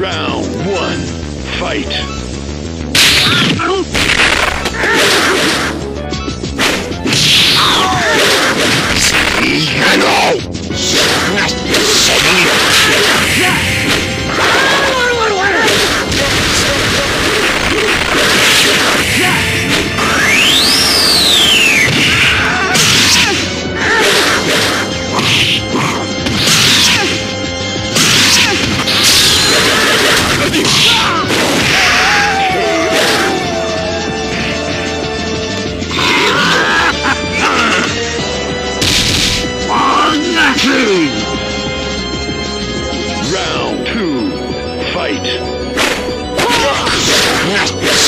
Round one, fight.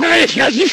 那也行你